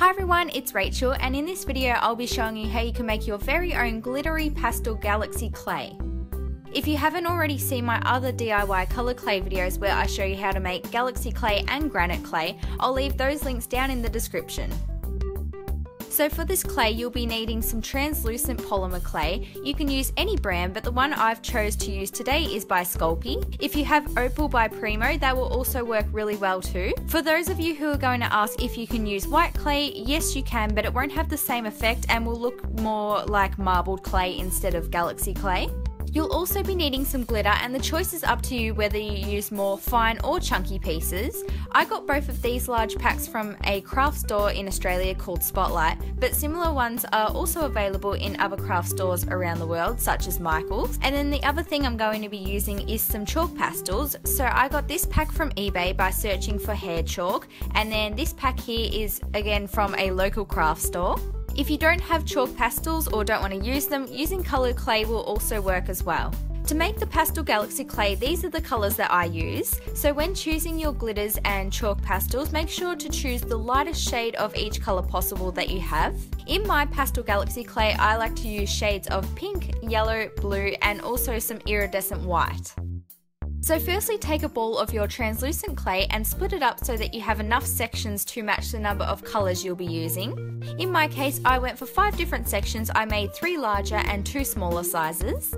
Hi everyone, it's Rachel and in this video I'll be showing you how you can make your very own glittery pastel galaxy clay. If you haven't already seen my other DIY colour clay videos where I show you how to make galaxy clay and granite clay, I'll leave those links down in the description. So for this clay you'll be needing some translucent polymer clay. You can use any brand but the one I've chose to use today is by Sculpey. If you have Opal by Premo, that will also work really well too. For those of you who are going to ask if you can use white clay, yes you can but it won't have the same effect and will look more like marbled clay instead of galaxy clay. You'll also be needing some glitter and the choice is up to you whether you use more fine or chunky pieces. I got both of these large packs from a craft store in Australia called Spotlight, but similar ones are also available in other craft stores around the world such as Michael's. And then the other thing I'm going to be using is some chalk pastels. So I got this pack from eBay by searching for hair chalk and then this pack here is again from a local craft store. If you don't have chalk pastels or don't want to use them, using coloured clay will also work as well. To make the Pastel Galaxy clay, these are the colours that I use. So when choosing your glitters and chalk pastels, make sure to choose the lightest shade of each colour possible that you have. In my Pastel Galaxy clay, I like to use shades of pink, yellow, blue and also some iridescent white. So firstly take a ball of your translucent clay and split it up so that you have enough sections to match the number of colours you'll be using. In my case I went for 5 different sections, I made 3 larger and 2 smaller sizes.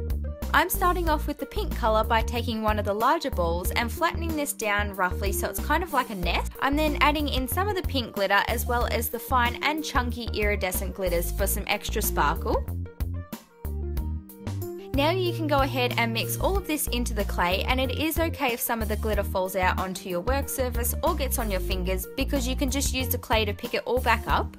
I'm starting off with the pink colour by taking one of the larger balls and flattening this down roughly so it's kind of like a net. I'm then adding in some of the pink glitter as well as the fine and chunky iridescent glitters for some extra sparkle. Now you can go ahead and mix all of this into the clay and it is okay if some of the glitter falls out onto your work surface or gets on your fingers because you can just use the clay to pick it all back up.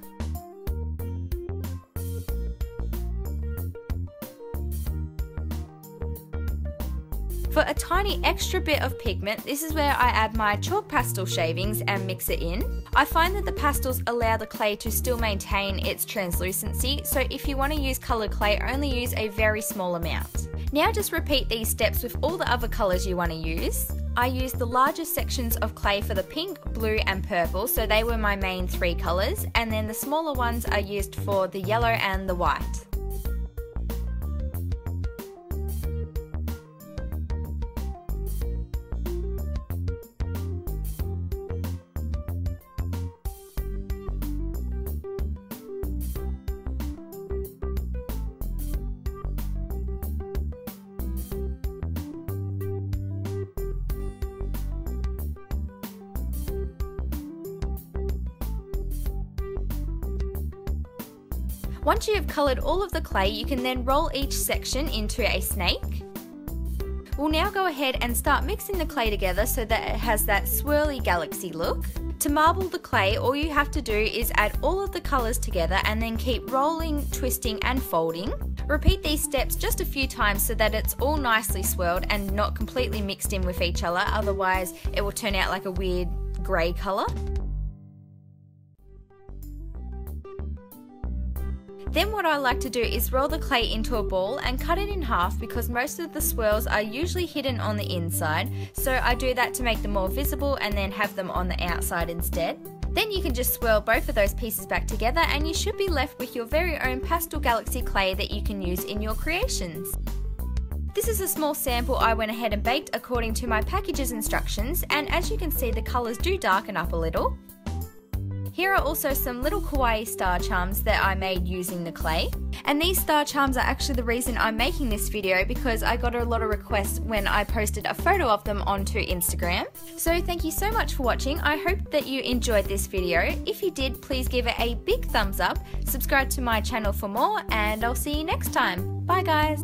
For a tiny extra bit of pigment, this is where I add my chalk pastel shavings and mix it in. I find that the pastels allow the clay to still maintain its translucency, so if you want to use coloured clay, only use a very small amount. Now just repeat these steps with all the other colours you want to use. I used the larger sections of clay for the pink, blue and purple, so they were my main three colours, and then the smaller ones are used for the yellow and the white. Once you have coloured all of the clay, you can then roll each section into a snake. We'll now go ahead and start mixing the clay together so that it has that swirly galaxy look. To marble the clay, all you have to do is add all of the colours together and then keep rolling, twisting and folding. Repeat these steps just a few times so that it's all nicely swirled and not completely mixed in with each other, otherwise it will turn out like a weird grey colour. Then what I like to do is roll the clay into a ball and cut it in half because most of the swirls are usually hidden on the inside, so I do that to make them more visible and then have them on the outside instead. Then you can just swirl both of those pieces back together and you should be left with your very own Pastel Galaxy clay that you can use in your creations. This is a small sample I went ahead and baked according to my package's instructions and as you can see the colours do darken up a little. Here are also some little kawaii star charms that I made using the clay. And these star charms are actually the reason I'm making this video because I got a lot of requests when I posted a photo of them onto Instagram. So thank you so much for watching. I hope that you enjoyed this video. If you did, please give it a big thumbs up, subscribe to my channel for more, and I'll see you next time. Bye guys!